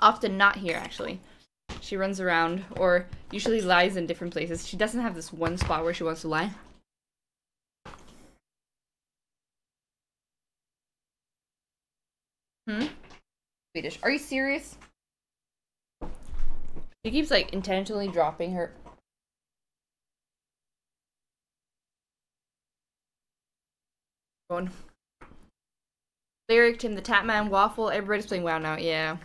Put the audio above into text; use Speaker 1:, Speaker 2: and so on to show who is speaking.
Speaker 1: Often not here, actually. She runs around, or usually lies in different places. She doesn't have this one spot where she wants to lie. Hmm? Swedish. Are you serious? She keeps like intentionally dropping her. Lirik, Tim the Tatman, Waffle, everybody's playing WoW now, yeah.